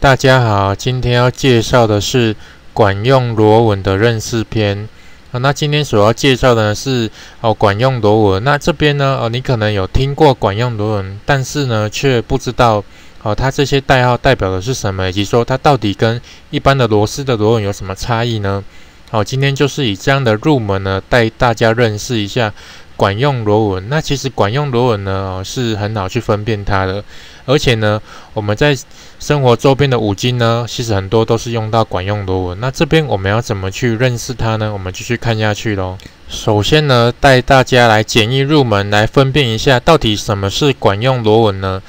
大家好，今天要介绍的是管用螺纹的认识篇啊。那今天所要介绍的呢是哦管用螺纹。那这边呢哦，你可能有听过管用螺纹，但是呢却不知道哦它这些代号代表的是什么，以及说它到底跟一般的螺丝的螺纹有什么差异呢？好，今天就是以这样的入门呢，带大家认识一下。管用螺纹，那其实管用螺纹呢，哦是很好去分辨它的，而且呢，我们在生活周边的五金呢，其实很多都是用到管用螺纹。那这边我们要怎么去认识它呢？我们继续看下去喽。首先呢，带大家来简易入门，来分辨一下到底什么是管用螺纹呢？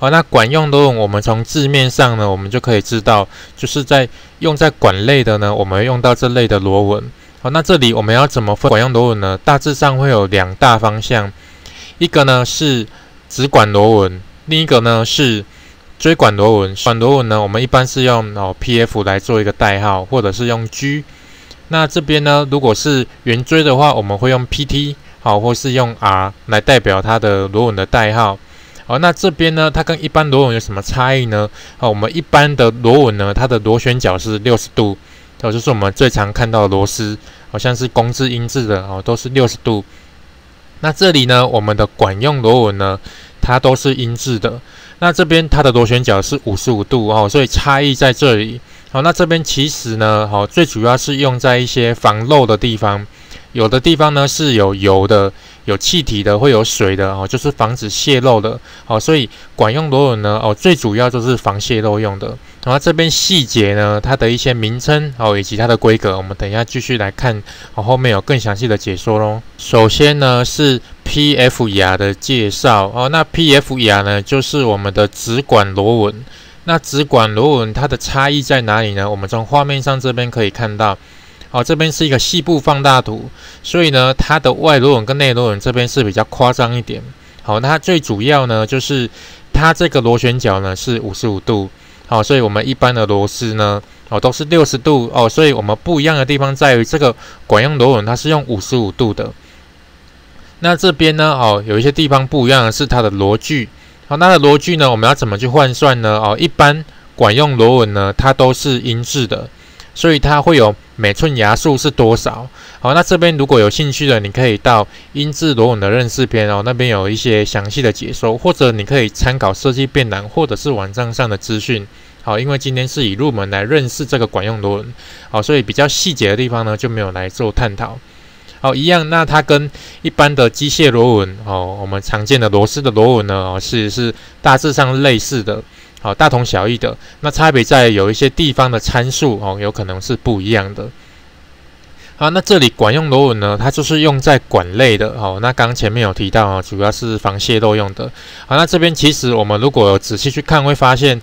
哦，那管用螺纹，我们从字面上呢，我们就可以知道，就是在用在管类的呢，我们用到这类的螺纹。那这里我们要怎么分管用螺纹呢？大致上会有两大方向，一个呢是直管螺纹，另一个呢是锥管螺纹。管螺纹呢，我们一般是用哦 P.F 来做一个代号，或者是用 G。那这边呢，如果是圆锥的话，我们会用 P.T 好，或是用 R 来代表它的螺纹的代号。好，那这边呢，它跟一般螺纹有什么差异呢？好，我们一般的螺纹呢，它的螺旋角是六十度。哦，就是我们最常看到的螺丝，好像是公制、英制的哦，都是六十度。那这里呢，我们的管用螺纹呢，它都是英制的。那这边它的螺旋角是五十五度哦，所以差异在这里。好，那这边其实呢，好，最主要是用在一些防漏的地方。有的地方呢是有油的、有气体的、会有水的哦，就是防止泄漏的哦。所以管用螺纹呢，哦，最主要就是防泄漏用的。然后这边细节呢，它的一些名称哦，以及它的规格，我们等一下继续来看，哦，后面有更详细的解说喽。首先呢是 P F 牙的介绍哦，那 P F 牙呢就是我们的直管螺纹。那直管螺纹它的差异在哪里呢？我们从画面上这边可以看到。好，这边是一个细部放大图，所以呢，它的外螺纹跟内螺纹这边是比较夸张一点。好，那它最主要呢，就是它这个螺旋角呢是五十五度。好，所以我们一般的螺丝呢，哦都是六十度哦，所以我们不一样的地方在于这个管用螺纹它是用五十五度的。那这边呢，哦有一些地方不一样的是它的螺距。好，它的螺距呢，我们要怎么去换算呢？哦，一般管用螺纹呢，它都是英制的。所以它会有每寸牙数是多少？好，那这边如果有兴趣的，你可以到英制螺纹的认识篇哦，那边有一些详细的解说，或者你可以参考设计变栏或者是网站上的资讯。好，因为今天是以入门来认识这个管用螺纹，好，所以比较细节的地方呢就没有来做探讨。好，一样，那它跟一般的机械螺纹哦，我们常见的螺丝的螺纹呢哦，是是大致上类似的。好，大同小异的，那差别在有一些地方的参数哦，有可能是不一样的。好，那这里管用螺纹呢，它就是用在管类的。好，那刚前面有提到啊，主要是防泄漏用的。好，那这边其实我们如果仔细去看，会发现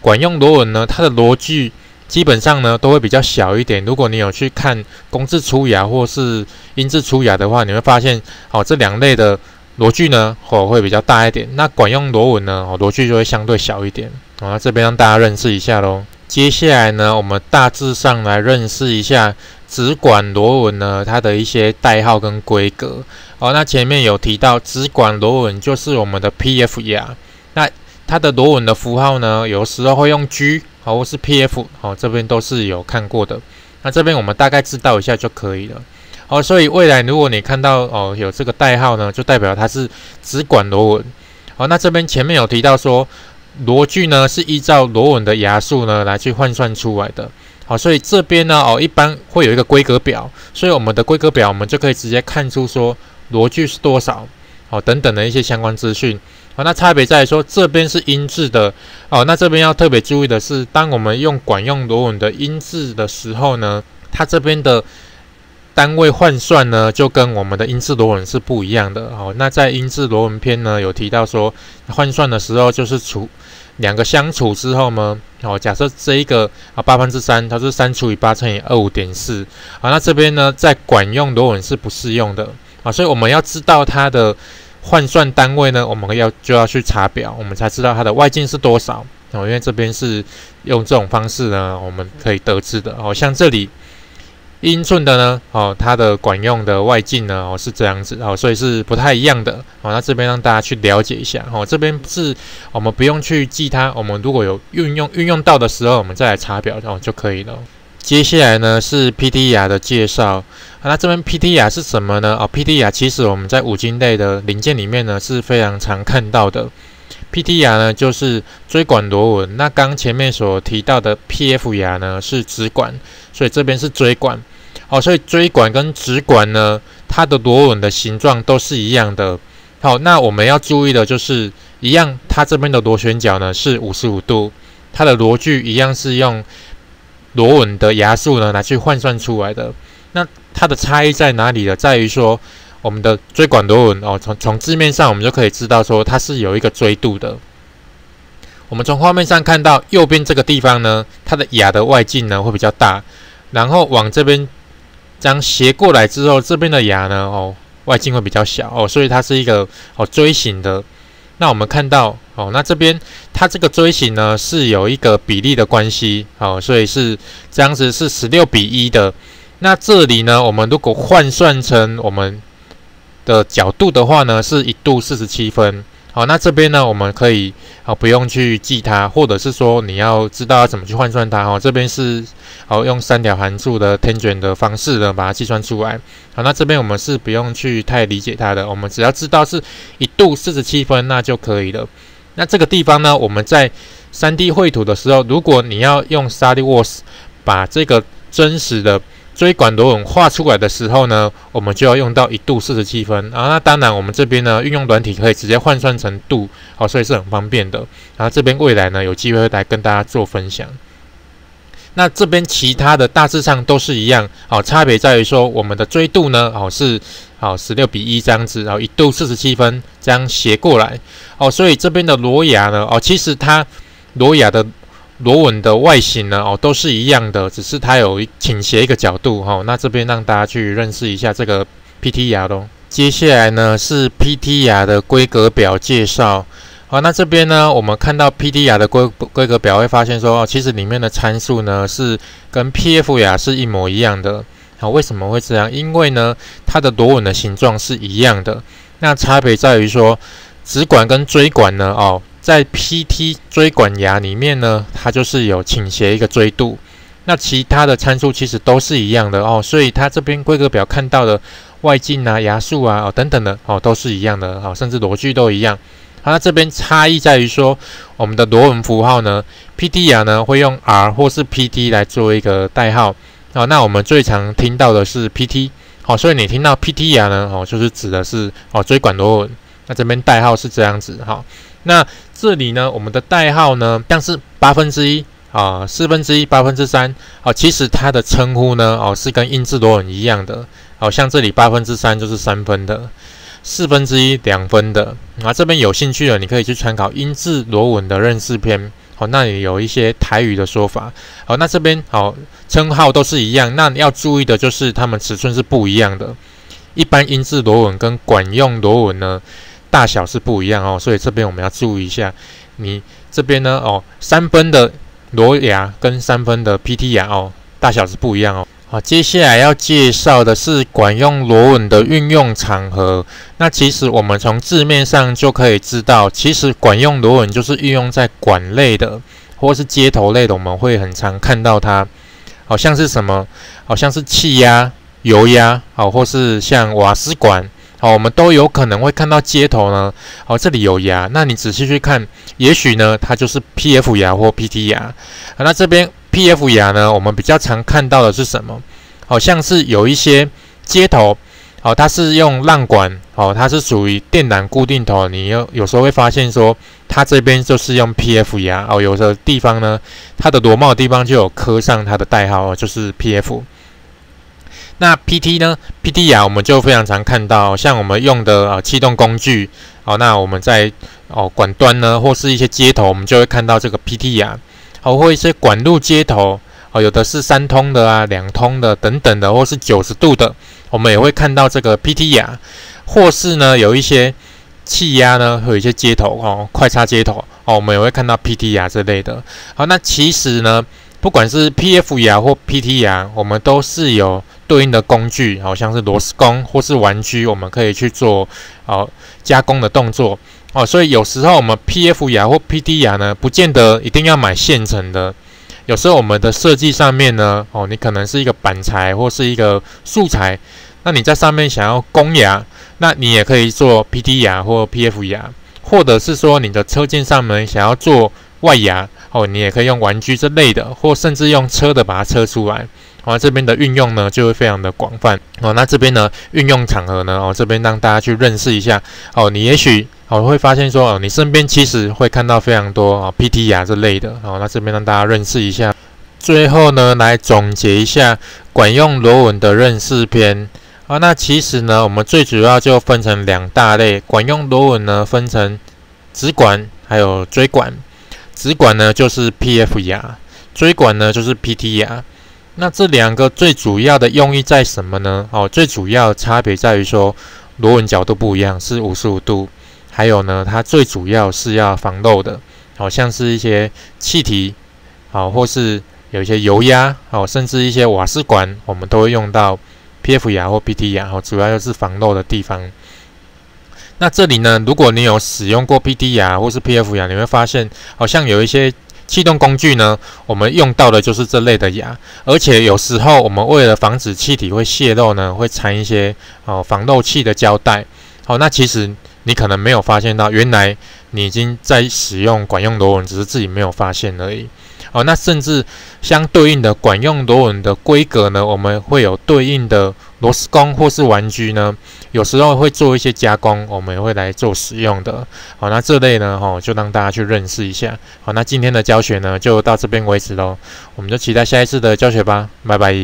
管用螺纹呢，它的螺距基本上呢都会比较小一点。如果你有去看工字粗牙或是英字粗牙的话，你会发现，好，这两类的。螺距呢，哦会比较大一点，那管用螺纹呢，哦螺距就会相对小一点。好，这边让大家认识一下喽。接下来呢，我们大致上来认识一下直管螺纹呢，它的一些代号跟规格。哦，那前面有提到直管螺纹就是我们的 P.F. 牙，那它的螺纹的符号呢，有时候会用 G，好或是 P.F. 好，这边都是有看过的。那这边我们大概知道一下就可以了。哦，所以未来如果你看到哦有这个代号呢，就代表它是直管螺纹。好，那这边前面有提到说螺距呢是依照螺纹的牙数呢来去换算出来的。好，所以这边呢哦一般会有一个规格表，所以我们的规格表我们就可以直接看出说螺距是多少，好等等的一些相关资讯。好，那差别在说这边是英制的。哦，那这边要特别注意的是，当我们用管用螺纹的英制的时候呢，它这边的。单位换算呢，就跟我们的英制螺纹是不一样的。好，那在英制螺纹篇呢，有提到说换算的时候就是除两个相除之后呢，好，假设这一个啊八分之三，它是三除以八乘以二五点四。好，那这边呢，在管用螺纹是不适用的。啊，所以我们要知道它的换算单位呢，我们要就要去查表，我们才知道它的外径是多少。哦，因为这边是用这种方式呢，我们可以得知的。好像这里。英寸的呢，哦，它的管用的外径呢，哦是这样子，哦，所以是不太一样的，哦，那这边让大家去了解一下，哦，这边是我们不用去记它，我们如果有运用运用到的时候，我们再来查表，哦就可以了。接下来呢是 PT 牙的介绍，那这边 PT 牙是什么呢？哦，PT 牙其实我们在五金类的零件里面呢是非常常看到的。PT 牙呢就是椎管螺纹，那刚前面所提到的 PF 牙呢是直管，所以这边是椎管。好，所以椎管跟直管呢，它的螺纹的形状都是一样的。好，那我们要注意的就是一样，它这边的螺旋角呢是五十五度，它的螺距一样是用。螺纹的牙数呢，拿去换算出来的。那它的差异在哪里呢？在于说，我们的椎管螺纹哦，从从字面上我们就可以知道说，它是有一个锥度的。我们从画面上看到右边这个地方呢，它的牙的外径呢会比较大，然后往这边这样斜过来之后，这边的牙呢哦外径会比较小哦，所以它是一个哦锥形的。那我们看到哦，那这边它这个锥形呢是有一个比例的关系哦，所以是这样子是十六比一的。那这里呢，我们如果换算成我们的角度的话呢，是一度四十七分。好，那这边呢，我们可以啊不用去记它，或者是说你要知道要怎么去换算它哦。这边是好用三条函数的 tangent 的方式呢把它计算出来。好，那这边我们是不用去太理解它的，我们只要知道是一度四十七分那就可以了。那这个地方呢，我们在三 D 绘图的时候，如果你要用 SolidWorks 把这个真实的椎管螺纹画出来的时候呢，我们就要用到一度四十七分啊。那当然，我们这边呢运用软体可以直接换算成度，好，所以是很方便的。然后这边未来呢有机会来跟大家做分享。那这边其他的大致上都是一样，好，差别在于说我们的锥度呢，好是好十六比一这样子，然后一度四十七分这样斜过来，哦，所以这边的螺牙呢，哦，其实它螺牙的。螺纹的外形呢，哦，都是一样的，只是它有倾斜一个角度，哈。那这边让大家去认识一下这个 PT 牙咯。接下来呢是 PT 牙的规格表介绍。好，那这边呢，我们看到 PT 牙的规规格表，会发现说，哦，其实里面的参数呢是跟 PF 牙是一模一样的。好，为什么会这样？因为呢，它的螺纹的形状是一样的。那差别在于说，直管跟锥管呢，哦。在 PT 椎管牙里面呢，它就是有倾斜一个锥度，那其他的参数其实都是一样的哦，所以它这边规格表看到的外径啊、牙数啊、哦等等的哦都是一样的哦，甚至螺距都一样。好，那这边差异在于说，我们的螺纹符号呢，PT 牙呢会用 R 或是 PT 来做一个代号。好，那我们最常听到的是 PT。好，所以你听到 PT 牙呢，哦就是指的是哦椎管螺纹。那这边代号是这样子哈。那这里呢，我们的代号呢，像是八分之一啊，四分之一，八分之三啊，其实它的称呼呢，哦，是跟英制螺纹一样的，好像这里八分之三就是三分的，四分之一两分的啊。这边有兴趣的，你可以去参考英制螺纹的认识篇，好，那里有一些台语的说法，好，那这边好称号都是一样，那要注意的就是它们尺寸是不一样的，一般英制螺纹跟管用螺纹呢。大小是不一样哦，所以这边我们要注意一下。你这边呢，哦，三分的螺牙跟三分的 PT 牙哦，大小是不一样哦。好，接下来要介绍的是管用螺纹的运用场合。那其实我们从字面上就可以知道，其实管用螺纹就是运用在管类的，或是接头类的，我们会很常看到它。好像是什么？好像是气压、油压，好，或是像瓦斯管。好，我们都有可能会看到接头呢。好，这里有牙，那你仔细去看，也许呢，它就是 PF 牙或 PT 牙。啊那这边 PF 牙呢，我们比较常看到的是什么？好像是有一些接头，哦，它是用浪管，哦，它是属于电缆固定头。你有有时候会发现说，它这边就是用 PF 牙，哦，有的地方呢，它的螺帽地方就有刻上它的代号，哦就是 PF。那 PT 呢？PT 牙我们就非常常看到，像我们用的啊气动工具，哦，那我们在哦管端呢，或是一些接头，我们就会看到这个 PT 牙，好，或一些管路接头，哦，有的是三通的啊，两通的等等的，或是九十度的，我们也会看到这个 PT 牙，或是呢有一些气压呢，会有一些接头哦，快插接头哦，我们也会看到 PT 牙之类的。好，那其实呢。不管是 PF 牙或 PT 牙，我们都是有对应的工具，好像是螺丝工或是玩具，我们可以去做哦加工的动作哦。所以有时候我们 P.F. 牙或 P.D. 牙呢，不见得一定要买现成的。有时候我们的设计上面呢，哦，你可能是一个板材或是一个素材，那你在上面想要攻牙，那你也可以做 P.D. 牙或 P.F. 牙，或者是说你的车间上面想要做外牙，哦，你也可以用玩具之类的，或甚至用车的把它车出来。哦，这边的运用呢就会非常的广泛。哦，那这边呢运用场合呢，哦，这边让大家去认识一下。哦，你也许哦会发现说，哦，你身边其实会看到非常多啊 PT 牙这类的。哦，那这边让大家认识一下。最后呢，来总结一下管用螺纹的认识篇。啊，那其实呢，我们最主要就分成两大类。管用螺纹呢分成直管还有锥管。直管呢就是 PF 牙，锥管呢就是 PT 牙。那这两个最主要的用意在什么呢？哦，最主要差别在于说螺纹角度不一样，是五十五度。还有呢，它最主要是要防漏的，好像是一些气体，好，或是有一些油压，好，甚至一些瓦斯管，我们都会用到 PF 牙或 PT 牙，好，主要就是防漏的地方。那这里呢，如果你有使用过 PT 牙或是 PF 牙，你会发现好像有一些。气动工具呢，我们用到的就是这类的牙，而且有时候我们为了防止气体会泄漏呢，会缠一些呃防漏气的胶带。好，那其实你可能没有发现到，原来你已经在使用管用螺纹，只是自己没有发现而已。哦，那甚至相对应的管用螺纹的规格呢，我们会有对应的螺丝工或是玩具呢，有时候会做一些加工，我们会来做使用的。好，那这类呢，哈，就让大家去认识一下。好，那今天的教学呢，就到这边为止喽，我们就期待下一次的教学吧，拜拜。